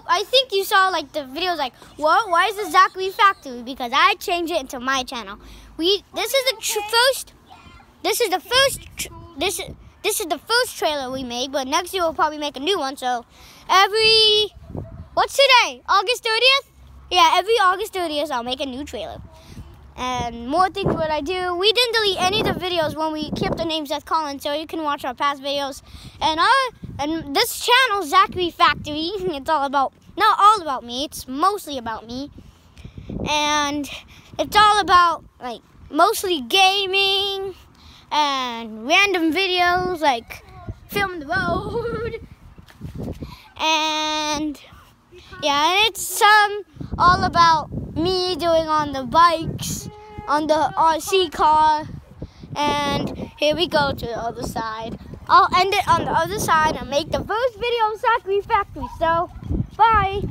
hope I think you saw like the videos like what why is the Zachary Factory because I changed it into my channel. We this is the first this is the first this is this is the first trailer we made, but next year we'll probably make a new one. So every what's today? August 30th? Yeah, every August 30th I'll make a new trailer. And more things what I do. We didn't delete any of the videos when we kept the name Seth Collins, so you can watch our past videos. And I and this channel, Zachary Factory, it's all about not all about me, it's mostly about me. And it's all about like mostly gaming and random videos like film the road and yeah and it's um all about me doing on the bikes on the RC car and here we go to the other side. I'll end it on the other side and make the first video of Zachary Factory so bye